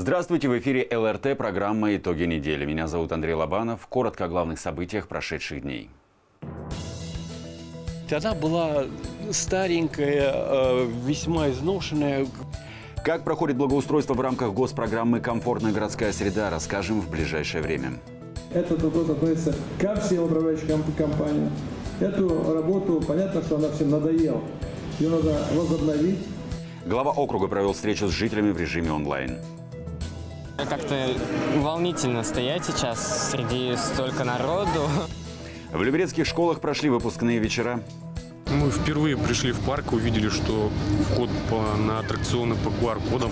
Здравствуйте, в эфире ЛРТ, программа «Итоги недели». Меня зовут Андрей Лобанов. Коротко о главных событиях прошедших дней. Она была старенькая, э, весьма изношенная. Как проходит благоустройство в рамках госпрограммы «Комфортная городская среда», расскажем в ближайшее время. Этот вопрос относится ко всем управляющим компаниям. Эту работу, понятно, что она всем надоела. Ее надо возобновить. Глава округа провел встречу с жителями в режиме онлайн. Как-то волнительно стоять сейчас среди столько народу. В люберецких школах прошли выпускные вечера. Мы впервые пришли в парк, увидели, что вход по, на аттракционы по QR-кодам.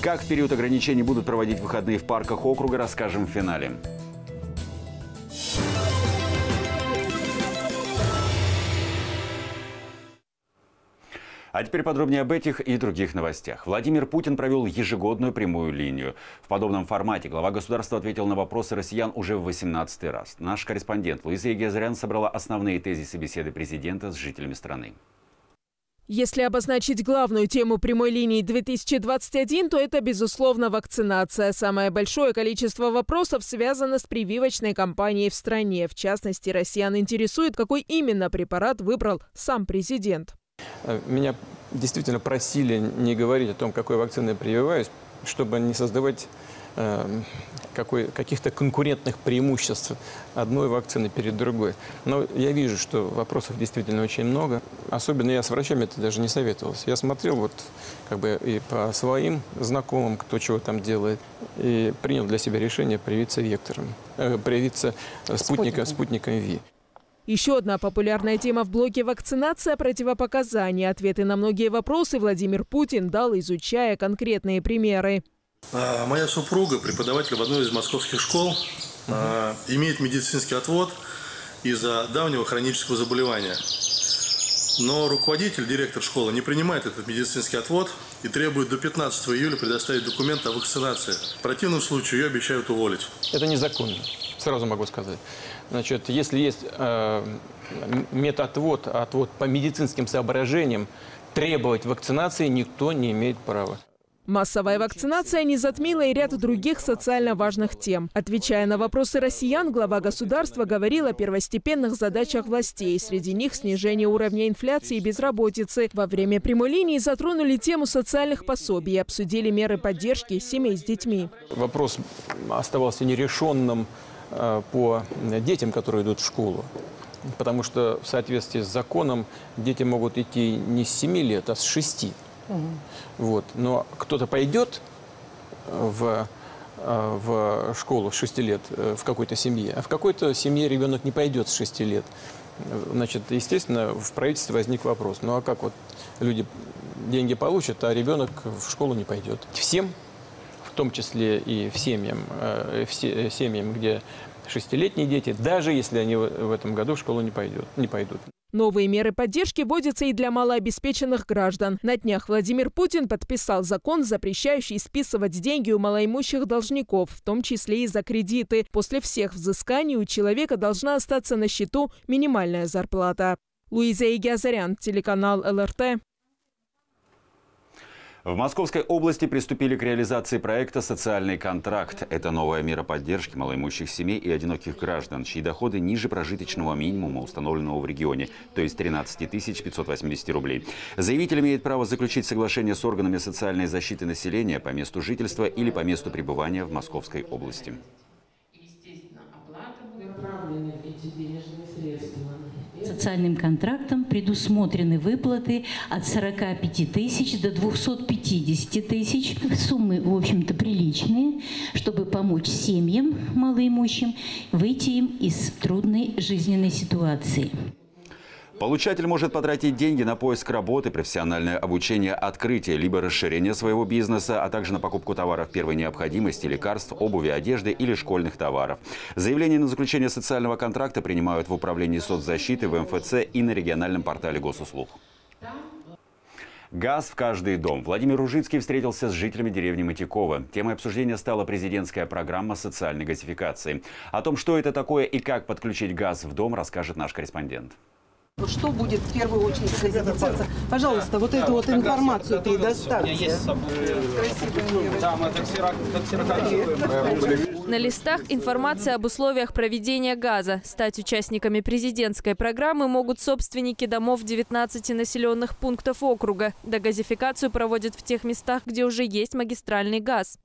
Как в период ограничений будут проводить выходные в парках округа, расскажем в финале. А теперь подробнее об этих и других новостях. Владимир Путин провел ежегодную прямую линию. В подобном формате глава государства ответил на вопросы россиян уже в 18 раз. Наш корреспондент Луиза Егезарян собрала основные тезисы беседы президента с жителями страны. Если обозначить главную тему прямой линии 2021, то это, безусловно, вакцинация. Самое большое количество вопросов связано с прививочной кампанией в стране. В частности, россиян интересует, какой именно препарат выбрал сам президент. Э, меня действительно просили не говорить о том, какой вакциной я прививаюсь, чтобы не создавать э, каких-то конкурентных преимуществ одной вакцины перед другой. Но я вижу, что вопросов действительно очень много. Особенно я с врачами это даже не советовался. Я смотрел вот как бы и по своим знакомым, кто чего там делает, и принял для себя решение привиться вектором, э, привиться спутником, спутником ВИ. Еще одна популярная тема в блоке «Вакцинация. Противопоказания». Ответы на многие вопросы Владимир Путин дал, изучая конкретные примеры. А, моя супруга, преподаватель в одной из московских школ, угу. имеет медицинский отвод из-за давнего хронического заболевания. Но руководитель, директор школы не принимает этот медицинский отвод и требует до 15 июля предоставить документ о вакцинации. В противном случае ее обещают уволить. Это незаконно, сразу могу сказать. Значит, если есть э, медотвод, отвод по медицинским соображениям, требовать вакцинации никто не имеет права. Массовая вакцинация не затмила и ряд других социально важных тем. Отвечая на вопросы россиян, глава государства говорил о первостепенных задачах властей. Среди них снижение уровня инфляции и безработицы. Во время прямой линии затронули тему социальных пособий и обсудили меры поддержки семей с детьми. Вопрос оставался нерешенным по детям, которые идут в школу. Потому что в соответствии с законом дети могут идти не с 7 лет, а с 6. Угу. Вот. Но кто-то пойдет в, э, в школу с 6 лет э, в какой-то семье, а в какой-то семье ребенок не пойдет с 6 лет. Значит, естественно, в правительстве возник вопрос, ну а как вот люди деньги получат, а ребенок в школу не пойдет? Всем в том числе и в семьям, э, в э, семьям, где шестилетние дети, даже если они в этом году в школу не, пойдет, не пойдут. Новые меры поддержки вводятся и для малообеспеченных граждан. На днях Владимир Путин подписал закон, запрещающий списывать деньги у малоимущих должников, в том числе и за кредиты. После всех взысканий у человека должна остаться на счету минимальная зарплата. Луиза Игиазарян, телеканал ЛРТ. В Московской области приступили к реализации проекта «Социальный контракт». Это новая мера поддержки малоимущих семей и одиноких граждан, чьи доходы ниже прожиточного минимума, установленного в регионе, то есть 13 580 рублей. Заявитель имеет право заключить соглашение с органами социальной защиты населения по месту жительства или по месту пребывания в Московской области. Оплата будет направлена эти денежные средства Социальным контрактом предусмотрены выплаты от 45 тысяч до 250 тысяч. Суммы, в общем-то, приличные, чтобы помочь семьям малоимущим выйти им из трудной жизненной ситуации. Получатель может потратить деньги на поиск работы, профессиональное обучение, открытие, либо расширение своего бизнеса, а также на покупку товаров первой необходимости, лекарств, обуви, одежды или школьных товаров. Заявление на заключение социального контракта принимают в Управлении соцзащиты, в МФЦ и на региональном портале госуслуг. Газ в каждый дом. Владимир Ужицкий встретился с жителями деревни Матякова. Темой обсуждения стала президентская программа социальной газификации. О том, что это такое и как подключить газ в дом, расскажет наш корреспондент. Вот что будет в первую очередь газифицироваться? Пожалуйста, вот эту вот информацию предоставьте. На листах информация об условиях проведения газа. Стать участниками президентской программы могут собственники домов 19 населенных пунктов округа. Догазификацию проводят в тех местах, где уже есть магистральный газ.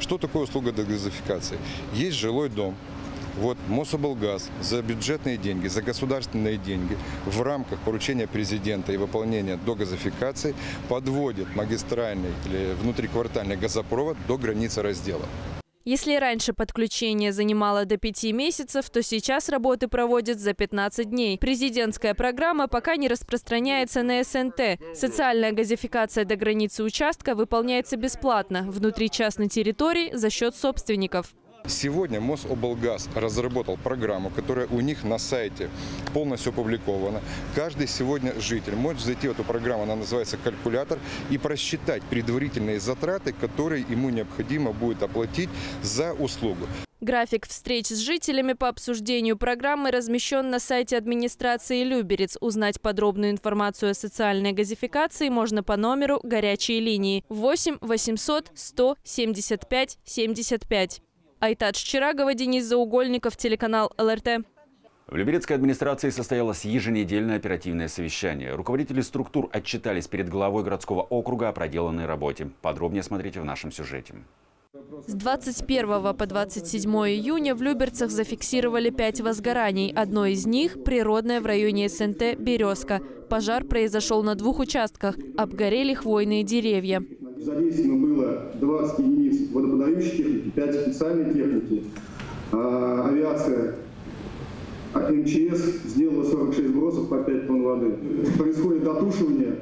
Что такое услуга дегазификации? Есть жилой дом, вот Мособлгаз за бюджетные деньги, за государственные деньги в рамках поручения президента и выполнения догазификации подводит магистральный или внутриквартальный газопровод до границы раздела. Если раньше подключение занимало до пяти месяцев, то сейчас работы проводят за 15 дней. Президентская программа пока не распространяется на СНТ. Социальная газификация до границы участка выполняется бесплатно, внутри частной территории за счет собственников. Сегодня Мособлгаз разработал программу, которая у них на сайте полностью опубликована. Каждый сегодня житель может зайти в эту программу, она называется «Калькулятор», и просчитать предварительные затраты, которые ему необходимо будет оплатить за услугу. График встреч с жителями по обсуждению программы размещен на сайте администрации Люберец. Узнать подробную информацию о социальной газификации можно по номеру горячей линии 8 800 100 75 75. Айтат Чирагова, Денис Заугольников, телеканал ЛРТ. В Люберецкой администрации состоялось еженедельное оперативное совещание. Руководители структур отчитались перед главой городского округа о проделанной работе. Подробнее смотрите в нашем сюжете. С 21 по 27 июня в Люберцах зафиксировали пять возгораний. Одно из них – природное в районе СНТ «Березка». Пожар произошел на двух участках. Обгорели хвойные деревья. Задействовано было 20 единиц водоподающей техники, 5 специальной техники. А, авиация а, МЧС сделала 46 бросов по 5 тонн воды. Происходит дотушивание.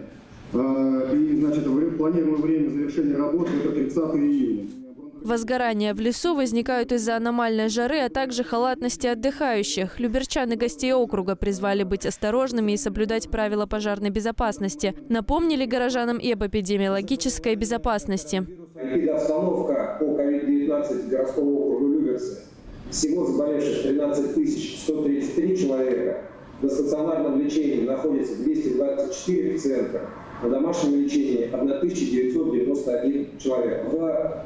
А, и, значит, планируемое время завершения работы – это 30 июня. Возгорания в лесу возникают из-за аномальной жары, а также халатности отдыхающих. Люберчаны гостей округа призвали быть осторожными и соблюдать правила пожарной безопасности. Напомнили горожанам и об эпидемиологической безопасности. Обстановка по COVID-19 городского округа Люберцы. Всего заболевших 13 133 человека. На стационарном лечении находится 224 пациента. На домашнем лечении 1991 человек. В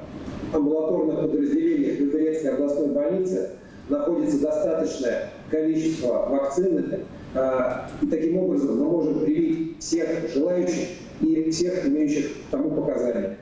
амбулаторных подразделениях Люберецкой областной больницы находится достаточное количество вакцины. А, и таким образом мы можем привить всех желающих и всех имеющих тому показания.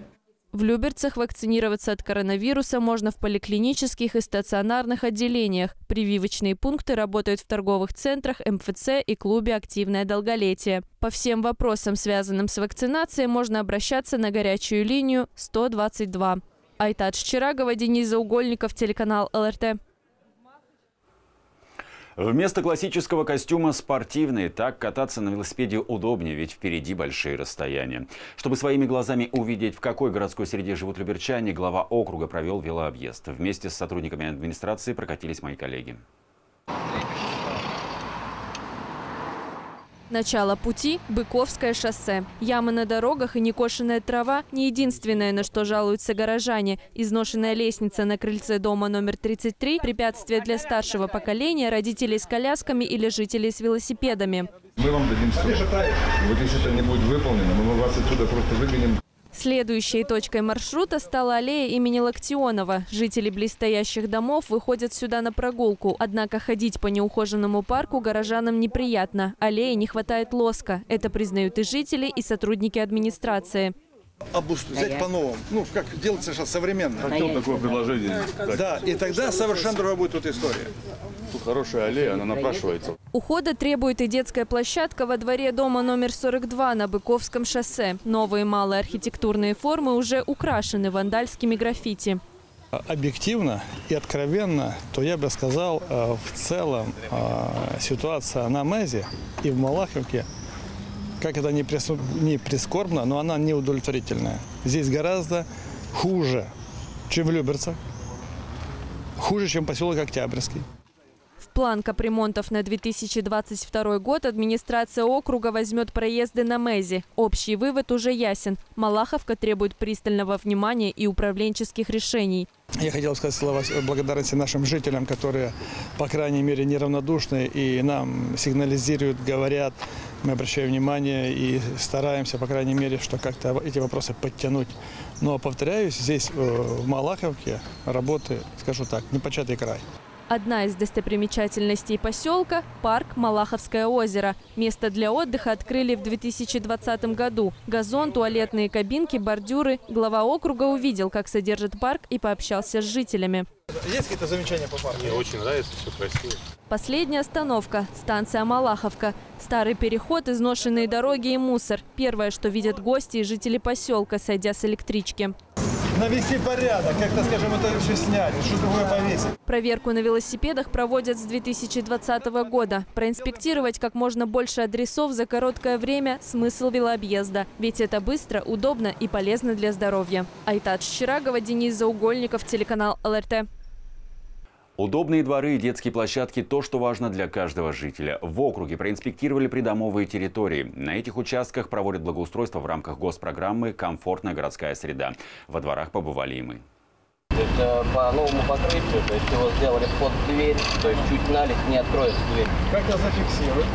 В Люберцах вакцинироваться от коронавируса можно в поликлинических и стационарных отделениях. Прививочные пункты работают в торговых центрах, МФЦ и клубе «Активное долголетие». По всем вопросам, связанным с вакцинацией, можно обращаться на горячую линию 122. Айтат Чирагова, Денис Заугольников, телеканал ЛРТ. Вместо классического костюма спортивный. Так кататься на велосипеде удобнее, ведь впереди большие расстояния. Чтобы своими глазами увидеть, в какой городской среде живут люберчане, глава округа провел велообъезд. Вместе с сотрудниками администрации прокатились мои коллеги. Начало пути – Быковское шоссе. Ямы на дорогах и некошенная трава – не единственное, на что жалуются горожане. Изношенная лестница на крыльце дома номер 33 – препятствие для старшего поколения, родителей с колясками или жителей с велосипедами. Мы вам дадим срок. Вот если это не будет выполнено, мы вас отсюда просто выгоним. Следующей точкой маршрута стала аллея имени Локтионова. Жители близстоящих домов выходят сюда на прогулку. Однако ходить по неухоженному парку горожанам неприятно. Аллее не хватает лоска. Это признают и жители, и сотрудники администрации взять по-новому. Ну, как делается сейчас современно. Хотел такое предложение. Да, и тогда совершенно другая будет эта история. Тут хорошая аллея, она напрашивается. Ухода требует и детская площадка во дворе дома номер 42 на Быковском шоссе. Новые малые архитектурные формы уже украшены вандальскими граффити. Объективно и откровенно, то я бы сказал, э, в целом э, ситуация на Мезе и в Малаховке как это не, прискорбно, но она неудовлетворительная. Здесь гораздо хуже, чем в Люберцах, хуже, чем поселок Октябрьский. План капремонтов на 2022 год администрация округа возьмет проезды на МЭЗе. Общий вывод уже ясен. Малаховка требует пристального внимания и управленческих решений. Я хотел сказать слова благодарности нашим жителям, которые, по крайней мере, неравнодушны и нам сигнализируют, говорят. Мы обращаем внимание и стараемся, по крайней мере, что как-то эти вопросы подтянуть. Но, повторяюсь, здесь, э, в Малаховке, работы, скажу так, непочатый край. Одна из достопримечательностей поселка – парк Малаховское озеро. Место для отдыха открыли в 2020 году. Газон, туалетные кабинки, бордюры. Глава округа увидел, как содержит парк и пообщался с жителями. Есть какие-то замечания по парку? Мне очень нравится, все красиво. Последняя остановка – станция Малаховка. Старый переход, изношенные дороги и мусор. Первое, что видят гости и жители поселка, сойдя с электрички. Навести порядок, как-то, скажем, это все снять, что другое повесить. Проверку на велосипедах проводят с 2020 года. Проинспектировать как можно больше адресов за короткое время – смысл велообъезда. Ведь это быстро, удобно и полезно для здоровья. Айтат Щерагова, Денис Заугольников, телеканал ЛРТ. Удобные дворы и детские площадки – то, что важно для каждого жителя. В округе проинспектировали придомовые территории. На этих участках проводят благоустройство в рамках госпрограммы «Комфортная городская среда». Во дворах побывали и мы. То есть по новому покрытию, то есть его сделали под дверь, то есть чуть налить не откроется дверь. Как-то зафиксируем,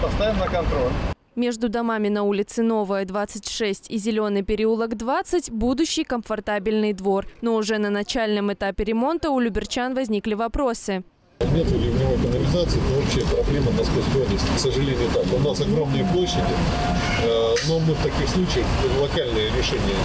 поставим на контроль. Между домами на улице Новая, 26 и Зеленый переулок, 20 – будущий комфортабельный двор. Но уже на начальном этапе ремонта у люберчан возникли вопросы. Нет ливневой канализации, это вообще проблема области. К сожалению, так. У нас огромные площади, э, но мы в таких случаях локальные решения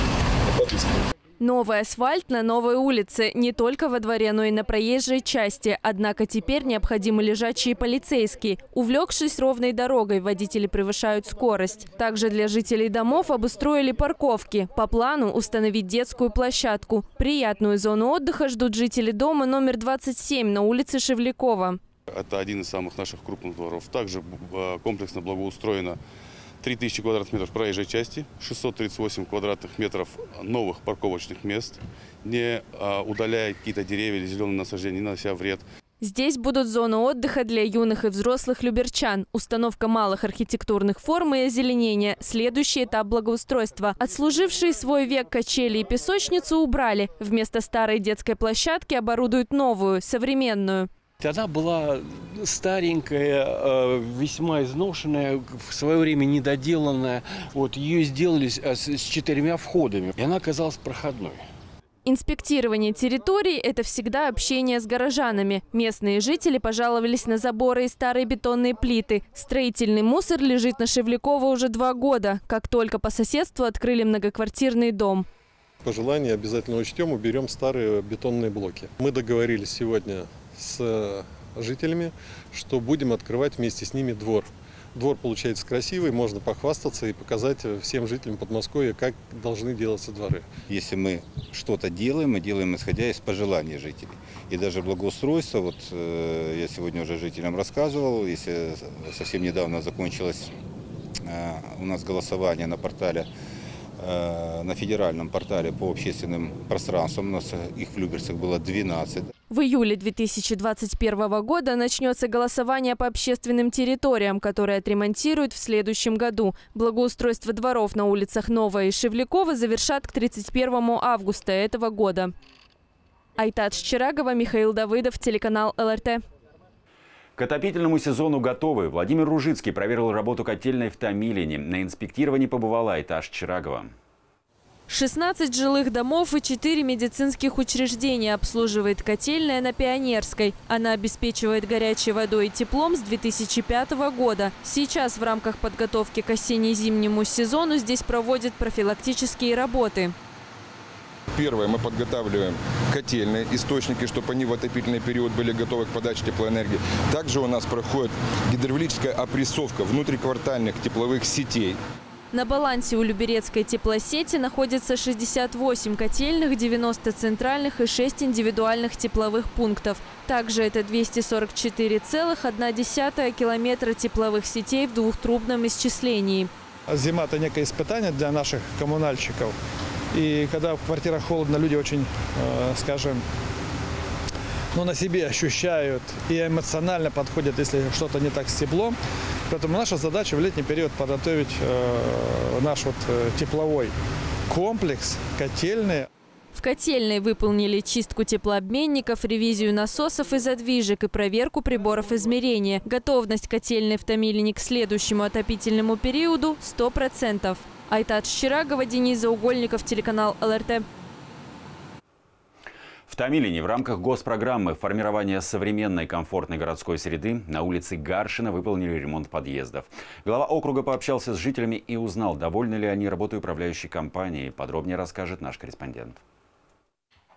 подыскиваем. Новый асфальт на новой улице. Не только во дворе, но и на проезжей части. Однако теперь необходимы лежачие полицейские. Увлекшись ровной дорогой, водители превышают скорость. Также для жителей домов обустроили парковки. По плану установить детскую площадку. Приятную зону отдыха ждут жители дома номер 27 на улице Шевлякова. Это один из самых наших крупных дворов. Также комплексно благоустроено 3000 квадратных метров проезжей части, 638 квадратных метров новых парковочных мест, не а, удаляя какие-то деревья или зеленые насаждения, не нанося вред. Здесь будут зоны отдыха для юных и взрослых люберчан, установка малых архитектурных форм и озеленение, следующий этап благоустройства. Отслужившие свой век качели и песочницу убрали. Вместо старой детской площадки оборудуют новую, современную. Она была старенькая, э, весьма изношенная, в свое время недоделанная. Вот ее сделали с, с четырьмя входами, и она оказалась проходной. Инспектирование территорий – это всегда общение с горожанами. Местные жители пожаловались на заборы и старые бетонные плиты. Строительный мусор лежит на Шевлякова уже два года, как только по соседству открыли многоквартирный дом. Пожелание обязательно учтем, уберем старые бетонные блоки. Мы договорились сегодня с жителями, что будем открывать вместе с ними двор. Двор получается красивый, можно похвастаться и показать всем жителям Подмосковья, как должны делаться дворы. Если мы что-то делаем, мы делаем исходя из пожеланий жителей. И даже благоустройство, вот э, я сегодня уже жителям рассказывал, если совсем недавно закончилось э, у нас голосование на портале э, на федеральном портале по общественным пространствам. У нас их в Люберцах было 12. В июле 2021 года начнется голосование по общественным территориям, которые отремонтируют в следующем году. Благоустройство дворов на улицах Новая и Шевлякова завершат к 31 августа этого года. Айтат Щерагова, Михаил Давыдов, телеканал ЛРТ. К отопительному сезону готовы. Владимир Ружицкий проверил работу котельной в Томилине. На инспектировании побывала Айташ Чирагова. 16 жилых домов и 4 медицинских учреждения обслуживает котельная на Пионерской. Она обеспечивает горячей водой и теплом с 2005 года. Сейчас в рамках подготовки к осенне-зимнему сезону здесь проводят профилактические работы. Первое, мы подготавливаем котельные источники, чтобы они в отопительный период были готовы к подаче теплоэнергии. Также у нас проходит гидравлическая опрессовка внутриквартальных тепловых сетей. На балансе у Люберецкой теплосети находится 68 котельных, 90 центральных и 6 индивидуальных тепловых пунктов. Также это 244,1 километра тепловых сетей в двухтрубном исчислении. Зима – это некое испытание для наших коммунальщиков. И когда в квартирах холодно, люди очень, скажем, ну, на себе ощущают и эмоционально подходят, если что-то не так с теплом. Поэтому наша задача в летний период подготовить э, наш вот э, тепловой комплекс, котельные. В котельной выполнили чистку теплообменников, ревизию насосов и задвижек и проверку приборов измерения. Готовность котельной в Томилине к следующему отопительному периоду – 100%. Айтат Щерагова, Денис Заугольников, телеканал ЛРТ. В Томилине в рамках госпрограммы формирования современной комфортной городской среды на улице Гаршина выполнили ремонт подъездов. Глава округа пообщался с жителями и узнал, довольны ли они работой управляющей компании. Подробнее расскажет наш корреспондент.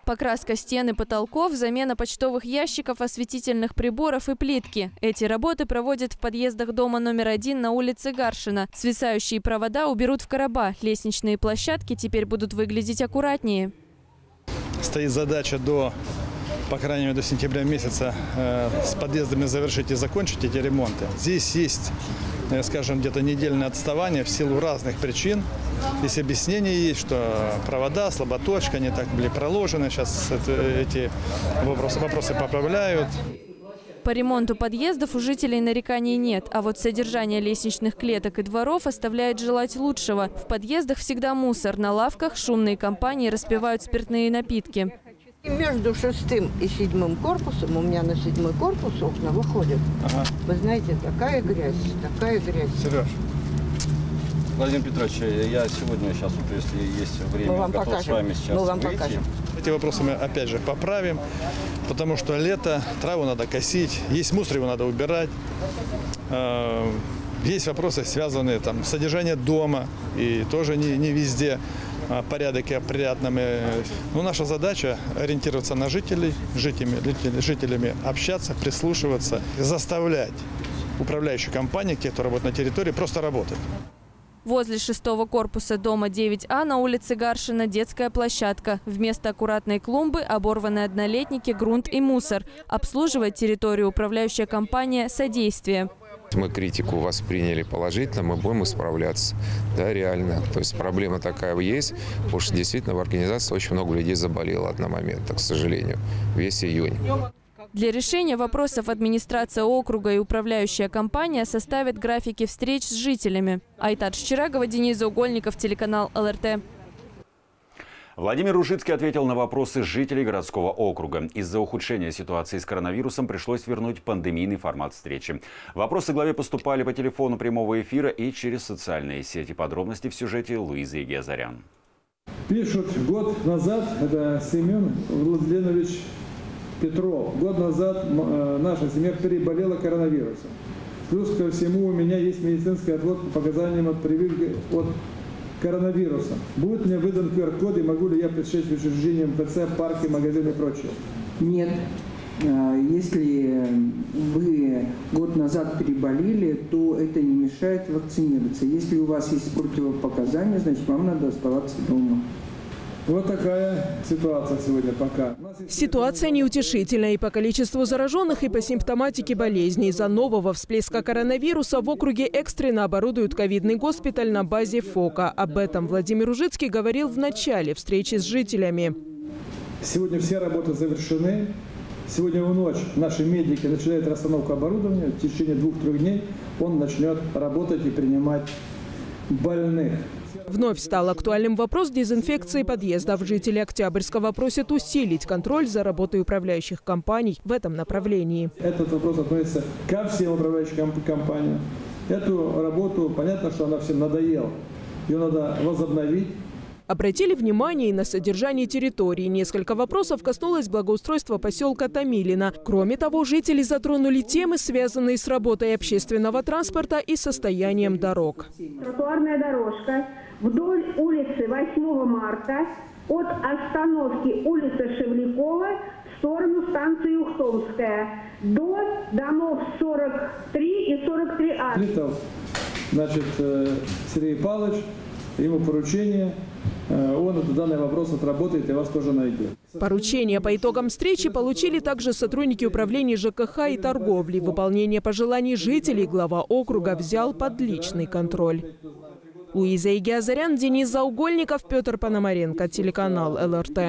Покраска стен и потолков, замена почтовых ящиков, осветительных приборов и плитки. Эти работы проводят в подъездах дома номер один на улице Гаршина. Свисающие провода уберут в короба. Лестничные площадки теперь будут выглядеть аккуратнее. Стоит задача до, по крайней мере, до сентября месяца э, с подъездами завершить и закончить эти ремонты. Здесь есть, скажем, где-то недельное отставание в силу разных причин. Здесь объяснение есть, что провода, слаботочка не так были проложены. Сейчас эти вопросы, вопросы поправляют. По ремонту подъездов у жителей нареканий нет, а вот содержание лестничных клеток и дворов оставляет желать лучшего. В подъездах всегда мусор, на лавках шумные компании распивают спиртные напитки. Между шестым и седьмым корпусом, у меня на седьмой корпус окна выходят. Ага. Вы знаете, такая грязь, такая грязь. Сереж. Владимир Петрович, я сегодня сейчас, вот, если есть время, Мы вам готов покажем. с вами сейчас Мы вам выйти. покажем. Эти вопросы мы опять же поправим, потому что лето, траву надо косить, есть мусор, его надо убирать. Э, Есть вопросы, связанные там, с содержанием дома, и тоже не, не везде порядок и опрятными. Но наша задача ориентироваться на жителей, жителями, жителями общаться, прислушиваться, заставлять управляющую компанию, те, кто работает на территории, просто работать. Возле шестого корпуса дома 9А на улице Гаршина детская площадка. Вместо аккуратной клумбы оборваны однолетники, грунт и мусор. Обслуживает территорию управляющая компания «Содействие». Мы критику восприняли положительно, мы будем исправляться. Да, реально. То есть проблема такая есть, потому что действительно в организации очень много людей заболело одномоментно, к сожалению, весь июнь. Для решения вопросов администрация округа и управляющая компания составят графики встреч с жителями. Айтат Щерагова, Денис Заугольников, телеканал ЛРТ. Владимир Ружицкий ответил на вопросы жителей городского округа. Из-за ухудшения ситуации с коронавирусом пришлось вернуть пандемийный формат встречи. Вопросы главе поступали по телефону прямого эфира и через социальные сети. Подробности в сюжете Луизы Игиазарян. Пишут, год назад, это Семен Владимирович Петров, год назад э, наша семья переболела коронавирусом. Плюс ко всему у меня есть медицинский отвод по показаниям от прививки от коронавируса. Будет мне выдан QR-код и могу ли я пришить в учреждение МФЦ, парки, магазины и прочее? Нет. А, Если вы год назад переболели, то это не мешает вакцинироваться. Если у вас есть противопоказания, значит вам надо оставаться дома. Вот такая ситуация сегодня пока. Ситуация неутешительная и по количеству зараженных, и по симптоматике болезни. Из-за нового всплеска коронавируса в округе экстренно оборудуют ковидный госпиталь на базе ФОКа. Об этом Владимир Ужицкий говорил в начале встречи с жителями. Сегодня все работы завершены. Сегодня в ночь наши медики начинают расстановку оборудования. В течение двух-трех дней он начнет работать и принимать больных. Вновь стал актуальным вопрос дезинфекции подъездов. Жители Октябрьского просят усилить контроль за работой управляющих компаний в этом направлении. Этот вопрос относится ко всем управляющим комп- компаниям. Эту работу, понятно, что она всем надоела. Ее надо возобновить. Обратили внимание и на содержание территории. Несколько вопросов коснулось благоустройства поселка Томилина. Кроме того, жители затронули темы, связанные с работой общественного транспорта и состоянием дорог. Тротуарная дорожка вдоль улицы 8 марта от остановки улица Шевлякова в сторону станции Ухтомская до домов 43 и 43А. Литов, значит, э, Сергей Павлович, ему поручение, он этот данный вопрос отработает и вас тоже найдет. Поручения по итогам встречи получили также сотрудники управления ЖКХ и торговли. Выполнение пожеланий жителей глава округа взял под личный контроль. Луиза Игиазарян, Денис Заугольников, Петр Пономаренко, телеканал ЛРТ.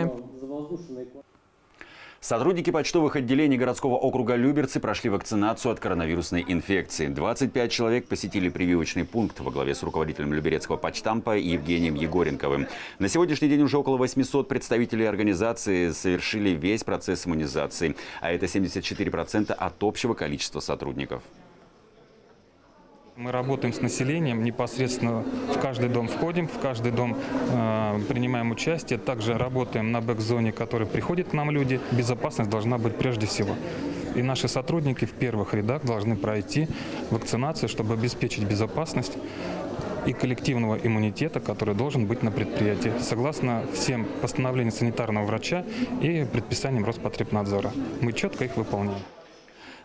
Сотрудники почтовых отделений городского округа Люберцы прошли вакцинацию от коронавирусной инфекции. 25 человек посетили прививочный пункт во главе с руководителем Люберецкого почтампа Евгением Егоренковым. На сегодняшний день уже около 800 представителей организации совершили весь процесс иммунизации, а это 74% от общего количества сотрудников. Мы работаем с населением, непосредственно в каждый дом входим, в каждый дом э, принимаем участие. Также работаем на бэк-зоне, который приходят к нам люди. Безопасность должна быть прежде всего. И наши сотрудники в первых рядах должны пройти вакцинацию, чтобы обеспечить безопасность и коллективного иммунитета, который должен быть на предприятии, согласно всем постановлениям санитарного врача и предписаниям Роспотребнадзора. Мы четко их выполняем.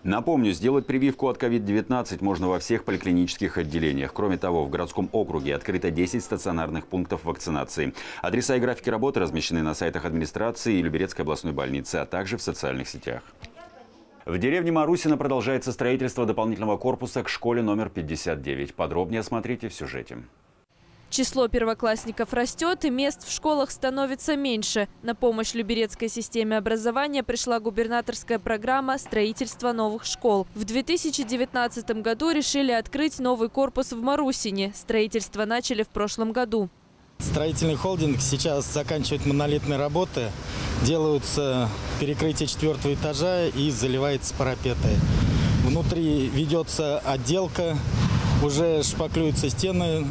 Напомню, сделать прививку от COVID-19 можно во всех поликлинических отделениях. Кроме того, в городском округе открыто 10 стационарных пунктов вакцинации. Адреса и графики работы размещены на сайтах администрации и Люберецкой областной больницы, а также в социальных сетях. В деревне Марусина продолжается строительство дополнительного корпуса к школе номер 59. Подробнее смотрите в сюжете. Число первоклассников растет, и мест в школах становится меньше. На помощь Люберецкой системе образования пришла губернаторская программа строительства новых школ. В 2019 году решили открыть новый корпус в Марусине. Строительство начали в прошлом году. Строительный холдинг сейчас заканчивает монолитные работы. Делаются перекрытие четвертого этажа и заливается парапеты. Внутри ведется отделка, уже шпаклюются стены.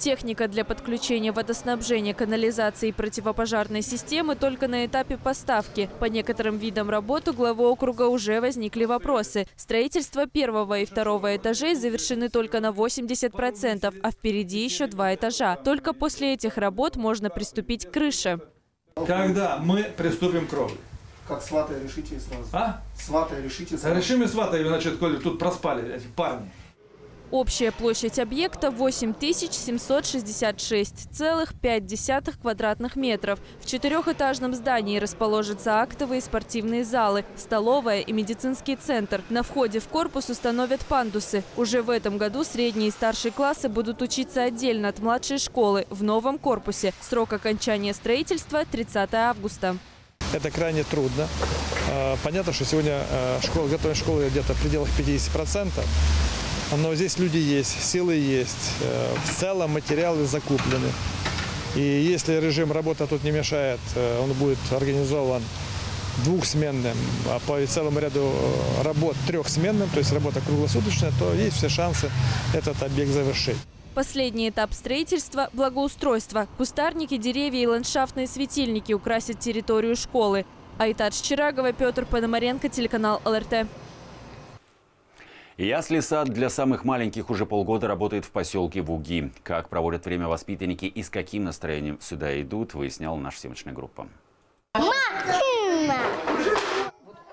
Техника для подключения водоснабжения, канализации и противопожарной системы только на этапе поставки. По некоторым видам работ у главы округа уже возникли вопросы. Строительство первого и второго этажей завершены только на 80%, а впереди еще два этажа. Только после этих работ можно приступить к крыше. Когда мы приступим к кровле? Как сватай решите сразу. А? Сватай решите сразу. Решим и сватай, значит, коли тут проспали эти парни. Общая площадь объекта 8766,5 квадратных метров. В четырехэтажном здании расположатся актовые и спортивные залы, столовая и медицинский центр. На входе в корпус установят пандусы. Уже в этом году средние и старшие классы будут учиться отдельно от младшей школы в новом корпусе. Срок окончания строительства – 30 августа. Это крайне трудно. Понятно, что сегодня школа, готовая школа где-то в пределах 50%. Но здесь люди есть, силы есть. В целом материалы закуплены. И если режим работы тут не мешает, он будет организован двухсменным, а по целому ряду работ трехсменным, то есть работа круглосуточная, то есть все шансы этот объект завершить. Последний этап строительства – благоустройство. Кустарники, деревья и ландшафтные светильники украсят территорию школы. Айтадж Чирагова, Петр Пономаренко, телеканал ЛРТ. Ясли-сад для самых маленьких уже полгода работает в поселке Вуги. Как проводят время воспитанники и с каким настроением сюда идут, выясняла наша съемочная группа.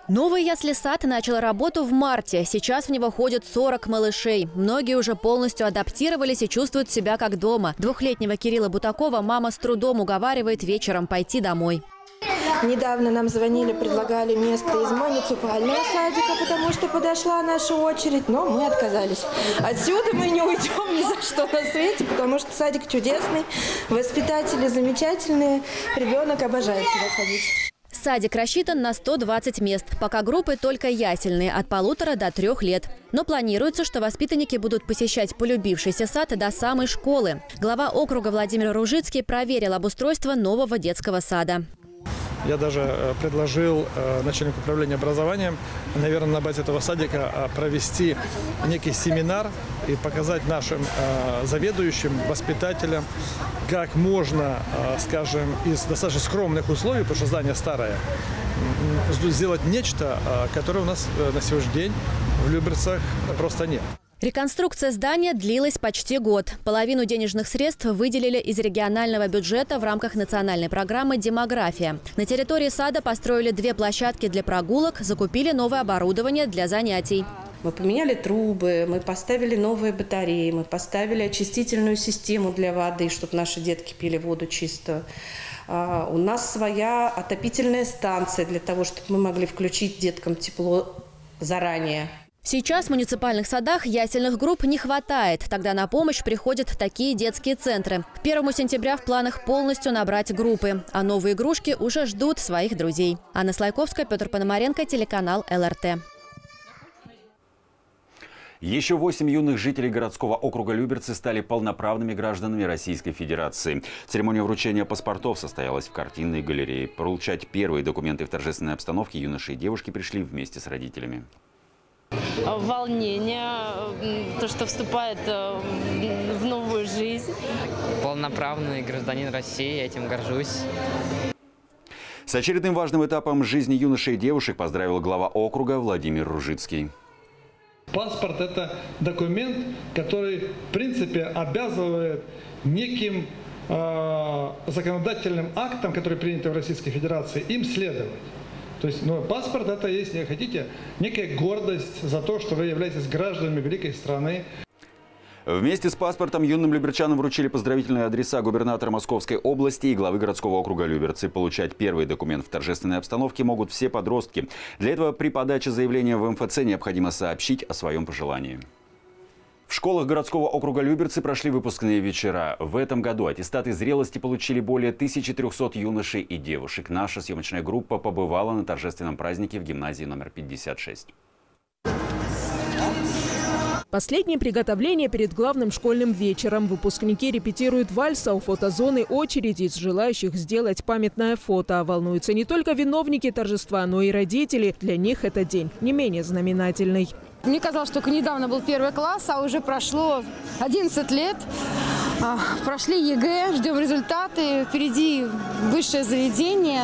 Новый ясли-сад начал работу в марте. Сейчас в него ходят 40 малышей. Многие уже полностью адаптировались и чувствуют себя как дома. Двухлетнего Кирилла Бутакова мама с трудом уговаривает вечером пойти домой. Недавно нам звонили, предлагали место из муниципального садика, потому что подошла наша очередь, но мы отказались. Отсюда мы не уйдем ни за что на свете, потому что садик чудесный, воспитатели замечательные, ребенок обожает сюда ходить. Садик рассчитан на 120 мест. Пока группы только ясельные, от полутора до трех лет. Но планируется, что воспитанники будут посещать полюбившийся сад до самой школы. Глава округа Владимир Ружицкий проверил обустройство нового детского сада. Я даже предложил начальнику управления образованием, наверное, на базе этого садика провести некий семинар и показать нашим заведующим, воспитателям, как можно, скажем, из достаточно скромных условий, потому что здание старое, сделать нечто, которое у нас на сегодняшний день в Люберцах просто нет. Реконструкция здания длилась почти год. Половину денежных средств выделили из регионального бюджета в рамках национальной программы «Демография». На территории сада построили две площадки для прогулок, закупили новое оборудование для занятий. Мы поменяли трубы, мы поставили новые батареи, мы поставили очистительную систему для воды, чтобы наши детки пили воду чистую. У нас своя отопительная станция для того, чтобы мы могли включить деткам тепло заранее. Сейчас в муниципальных садах ясельных групп не хватает. Тогда на помощь приходят такие детские центры. К 1 сентября в планах полностью набрать группы. А новые игрушки уже ждут своих друзей. Анна Слайковская, Петр Пономаренко, телеканал ЛРТ. Еще восемь юных жителей городского округа Люберцы стали полноправными гражданами Российской Федерации. Церемония вручения паспортов состоялась в картинной галерее. Получать первые документы в торжественной обстановке юноши и девушки пришли вместе с родителями волнение, то, что вступает э, в новую жизнь. Полноправный гражданин России, этим горжусь. С очередным важным этапом жизни юношей и девушек поздравил глава округа Владимир Ружицкий. Паспорт – это документ, который, в принципе, обязывает неким э, законодательным актом, который принят в Российской Федерации, им следовать. То есть ну, паспорт это, если хотите, некая гордость за то, что вы являетесь гражданами великой страны. Вместе с паспортом юным люберчанам вручили поздравительные адреса губернатора Московской области и главы городского округа Люберцы. Получать первый документ в торжественной обстановке могут все подростки. Для этого при подаче заявления в МФЦ необходимо сообщить о своем пожелании. В школах городского округа Люберцы прошли выпускные вечера. В этом году аттестаты зрелости получили более 1300 юношей и девушек. Наша съемочная группа побывала на торжественном празднике в гимназии номер 56. Последнее приготовление перед главным школьным вечером. Выпускники репетируют вальс, а у фотозоны очереди из желающих сделать памятное фото. Волнуются не только виновники торжества, но и родители. Для них это день не менее знаменательный. Мне казалось, что только недавно был первый класс, а уже прошло 11 лет. А, прошли ЕГЭ, ждем результаты. Впереди высшее заведение.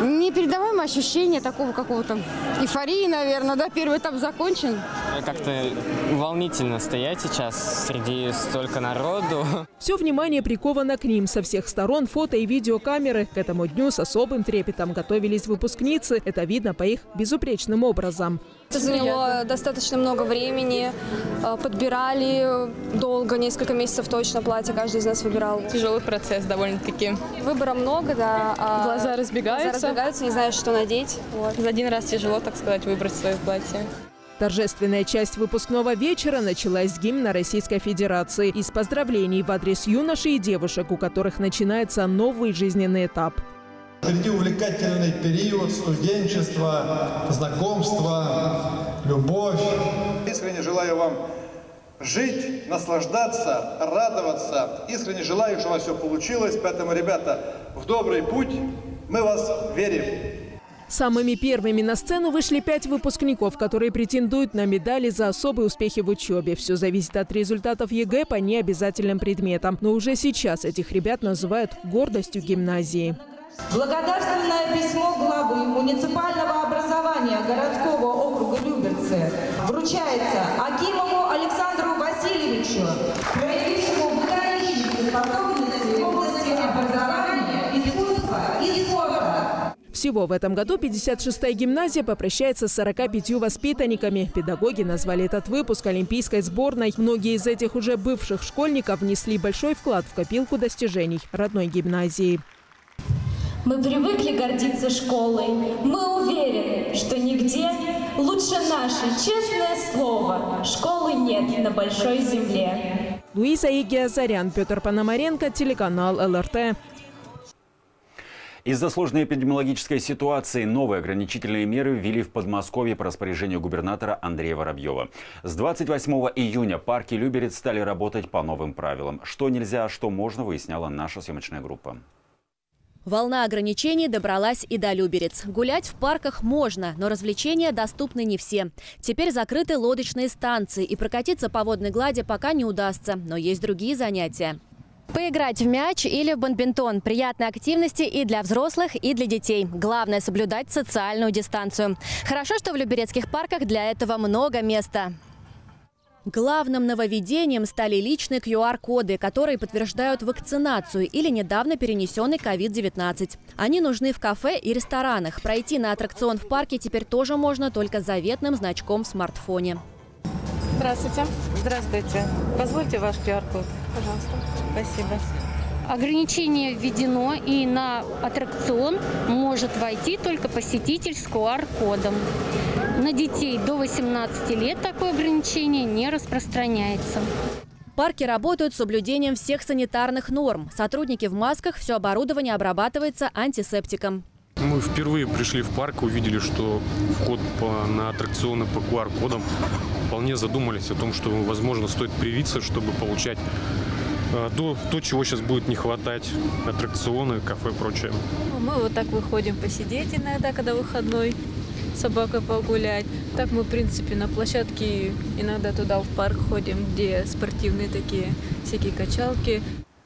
Непередаваемое ощущение такого какого-то эйфории, наверное, да, первый этап закончен. Как-то волнительно стоять сейчас среди столько народу. Все внимание приковано к ним. Со всех сторон фото и видеокамеры. К этому дню с особым трепетом готовились выпускницы. Это видно по их безупречным образам. Это заняло достаточно много времени. Э, подбирали долго, несколько месяцев точно платье каждый из нас выбирал. Тяжелый процесс довольно-таки. Выбора много, да. А глаза разбегаются. Глаза разбегаются, не знаешь, что надеть. Вот. За один раз тяжело, так сказать, выбрать свое платье. Торжественная часть выпускного вечера началась с гимна Российской Федерации и с поздравлений в адрес юношей и девушек, у которых начинается новый жизненный этап. Впереди увлекательный период студенчества, знакомства, любовь. Искренне желаю вам жить, наслаждаться, радоваться. Искренне желаю, чтобы у вас все получилось. Поэтому, ребята, в добрый путь. Мы в вас верим. Самыми первыми на сцену вышли пять выпускников, которые претендуют на медали за особые успехи в учебе. Все зависит от результатов ЕГЭ по необязательным предметам. Но уже сейчас этих ребят называют гордостью гимназии. Благодарственное письмо главы муниципального образования городского округа Люберцы вручается Акимову Александру Васильевичу, проявившему выдающиеся способности в области образования, искусства и спорта. Всего в этом году 56-я гимназия попрощается с 45 воспитанниками. Педагоги назвали этот выпуск олимпийской сборной. Многие из этих уже бывших школьников внесли большой вклад в копилку достижений родной гимназии. Мы привыкли гордиться школой. Мы уверены, что нигде лучше нашей, честное слово, школы нет на большой земле. Луиза Игиазарян, Петр Пономаренко, телеканал ЛРТ. Из-за сложной эпидемиологической ситуации новые ограничительные меры ввели в Подмосковье по распоряжению губернатора Андрея Воробьева. С 28 июня парки Люберец стали работать по новым правилам. Что нельзя, а что можно, выясняла наша съемочная группа. Волна ограничений добралась и до Люберец. Гулять в парках можно, но развлечения доступны не все. Теперь закрыты лодочные станции, и прокатиться по водной глади пока не удастся, но есть другие занятия. Поиграть в мяч или в бадминтон – приятные активности и для взрослых, и для детей. Главное – соблюдать социальную дистанцию. Хорошо, что в люберецких парках для этого много места. Главным нововведением стали личные QR-коды, которые подтверждают вакцинацию или недавно перенесенный COVID-19. Они нужны в кафе и ресторанах. Пройти на аттракцион в парке теперь тоже можно только заветным значком в смартфоне. Здравствуйте. Здравствуйте. Позвольте ваш QR-код. Пожалуйста. Спасибо. Ограничение введено, и на аттракцион может войти только посетитель с QR-кодом. На детей до 18 лет такое ограничение не распространяется. Парки работают с соблюдением всех санитарных норм. Сотрудники в масках, все оборудование обрабатывается антисептиком. Мы впервые пришли в парк, увидели, что вход по, на аттракционы по QR-кодам. Вполне задумались о том, что, возможно, стоит привиться, чтобы получать то, то, чего сейчас будет не хватать. Аттракционы, кафе и прочее. Мы вот так выходим посидеть иногда, когда выходной, с собакой погулять. Так мы, в принципе, на площадке иногда туда в парк ходим, где спортивные такие всякие качалки.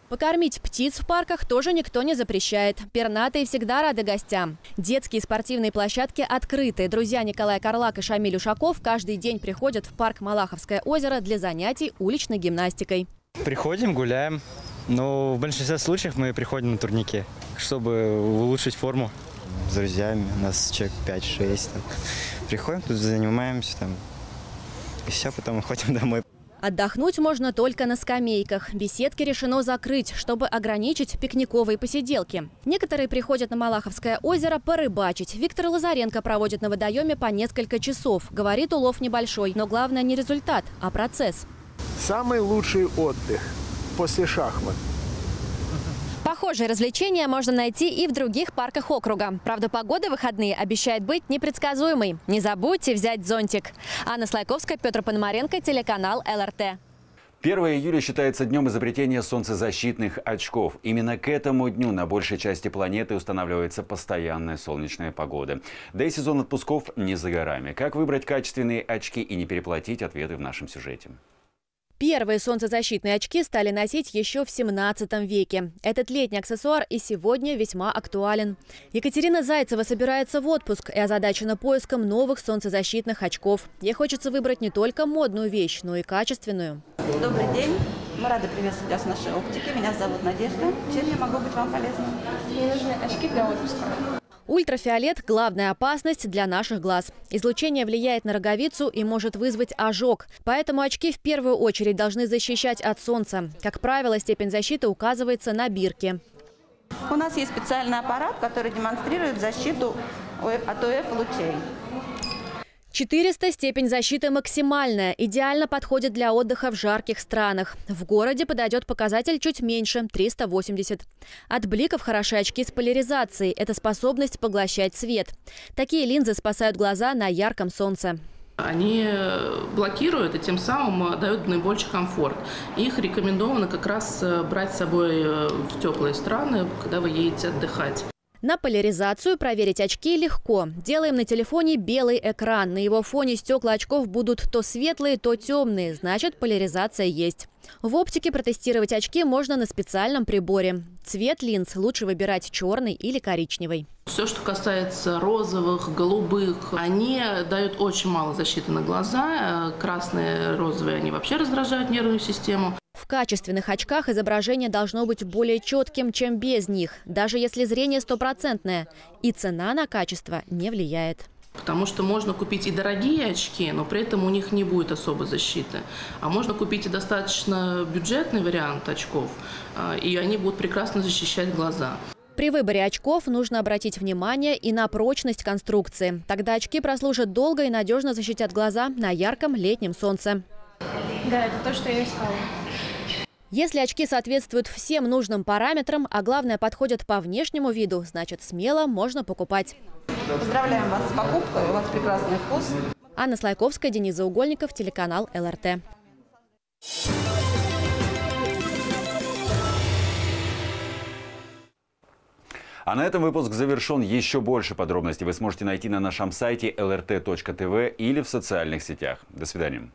Покормить птиц в парках тоже никто не запрещает. Пернатые всегда рады гостям. Детские спортивные площадки открыты. Друзья Николай Карлак и Шамиль Ушаков каждый день приходят в парк Малаховское озеро для занятий уличной гимнастикой. Приходим, гуляем. Но в большинстве случаев мы приходим на турники, чтобы улучшить форму. С друзьями, у нас человек 5-6. Приходим, тут занимаемся там. И все, потом уходим домой. Отдохнуть можно только на скамейках. Беседки решено закрыть, чтобы ограничить пикниковые посиделки. Некоторые приходят на Малаховское озеро порыбачить. Виктор Лазаренко проводит на водоеме по несколько часов. Говорит, улов небольшой, но главное не результат, а процесс. Самый лучший отдых после шахмат – Похожие развлечения можно найти и в других парках округа. Правда, погода в выходные обещает быть непредсказуемой. Не забудьте взять зонтик. Анна Слайковская, Петр Пономаренко, телеканал ЛРТ. 1 июля считается днем изобретения солнцезащитных очков. Именно к этому дню на большей части планеты устанавливается постоянная солнечная погода. Да и сезон отпусков не за горами. Как выбрать качественные очки и не переплатить ответы в нашем сюжете. Первые солнцезащитные очки стали носить еще в 17 веке. Этот летний аксессуар и сегодня весьма актуален. Екатерина Зайцева собирается в отпуск и озадачена поиском новых солнцезащитных очков. Ей хочется выбрать не только модную вещь, но и качественную. Добрый день. Мы рады приветствовать вас в нашей оптике. Меня зовут Надежда. Чем я могу быть вам полезна? Мне нужны очки для отпуска. Ультрафиолет – главная опасность для наших глаз. Излучение влияет на роговицу и может вызвать ожог. Поэтому очки в первую очередь должны защищать от солнца. Как правило, степень защиты указывается на бирке. У нас есть специальный аппарат, который демонстрирует защиту от УФ-лучей. 400 степень защиты максимальная. Идеально подходит для отдыха в жарких странах. В городе подойдет показатель чуть меньше – 380. От бликов хороши очки с поляризацией. Это способность поглощать свет. Такие линзы спасают глаза на ярком солнце. Они блокируют и тем самым дают наибольший комфорт. Их рекомендовано как раз брать с собой в теплые страны, когда вы едете отдыхать. На поляризацию проверить очки легко. Делаем на телефоне белый экран. На его фоне стекла очков будут то светлые, то темные. Значит, поляризация есть. В оптике протестировать очки можно на специальном приборе. Цвет линз лучше выбирать черный или коричневый. Все, что касается розовых, голубых, они дают очень мало защиты на глаза. Красные, розовые, они вообще раздражают нервную систему. В качественных очках изображение должно быть более четким, чем без них, даже если зрение стопроцентное. И цена на качество не влияет. Потому что можно купить и дорогие очки, но при этом у них не будет особой защиты. А можно купить и достаточно бюджетный вариант очков, а, и они будут прекрасно защищать глаза. При выборе очков нужно обратить внимание и на прочность конструкции. Тогда очки прослужат долго и надежно защитят глаза на ярком летнем солнце. Да, это то, что я искала. Если очки соответствуют всем нужным параметрам, а главное подходят по внешнему виду, значит смело можно покупать. Поздравляем вас с покупкой, у вас прекрасный вкус. Анна Слайковская, Денис Заугольников, телеканал ЛРТ. А на этом выпуск завершен. Еще больше подробностей вы сможете найти на нашем сайте lrt.tv или в социальных сетях. До свидания.